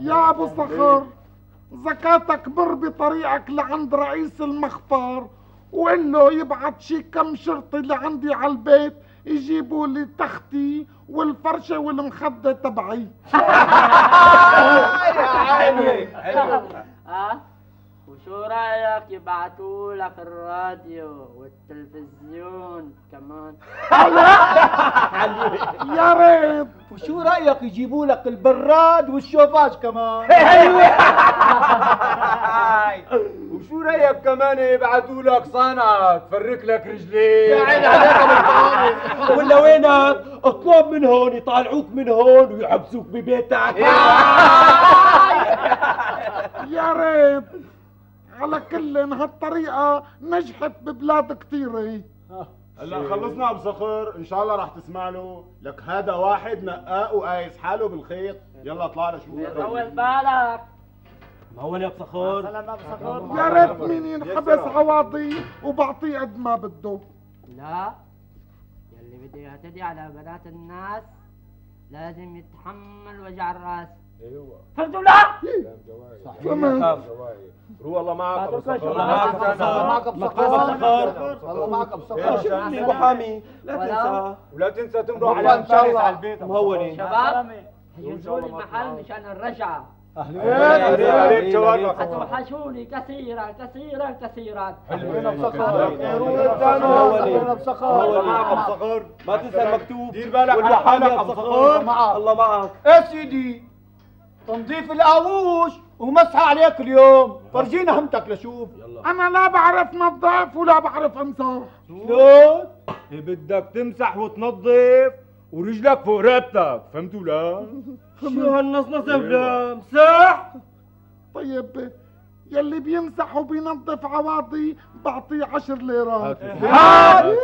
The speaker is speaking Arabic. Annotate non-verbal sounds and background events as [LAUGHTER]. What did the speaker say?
يا أبو صخر زكاتك مر بطريقك لعند رئيس المخفر وقل له يبعت شي كم شرطي لعندي على البيت يجيبوا لي تختي والفرشة والمخدة تبعي. [LAUGHS] ها [LAUGHS] وشو رأيك يبعتوا لك الراديو والتلفزيون كمان؟ [LAUGHS] يا ريت. وشو رأيك يجيبوا لك البراد والشوفاج كمان؟ [LAUGHS] وشو رأيك كمان يبعثوا لك صنعة تفرك لك رجليك يا عيني عليك ولا وينك؟ أطلب من هون يطالعوك من هون ويحبسوك ببيتك. يا [LAUGHS] ريت. على كل هالطريقة نجحت ببلاد كثيرة. هلا خلصنا ابو صخر إن شاء الله راح تسمع له. لك هذا واحد نقاء وقايس حاله بالخيط يلا اطلع لشوف طول بالك. ما هو يا بصخور. يا ريت مين ينحبس عواضي وبعطيه قد ما بده. لا. يلي بده يعتدي على بنات الناس لازم يتحمل وجع الراس. أيوه. فهمتوا لا؟ فهمت. روح الله معك أبو صخر. الله معك أبو صخر. معك بصخر الله معك شوفني محامي لا تنسى. ولا تنسى تمرق على الله. على البيت. مهونين. شباب لي المحل مشان الرجعة. أهلا عليك جوارك هتوحشوني كثيرا كثيرا كثيرا. خلينا بصخر مهونين. بصخر الله معك أبو ما تنسى المكتوب. دير بالك. على والمحامي حالك أبو معك. الله معك. يا سيدي تنظيف القاووش ومسح عليك اليوم. فرجينا همتك لشوف. أنا لا بعرف نظف ولا بعرف أمسح شلون بدك تمسح وتنظف ورجلك فوق رقبتك فهمتوا لا؟ [LAUGHS] شو هالنصنص بلا مسح طيب يلي بيمسح وبينظف عواضي بعطيه عشر ليرات. هات.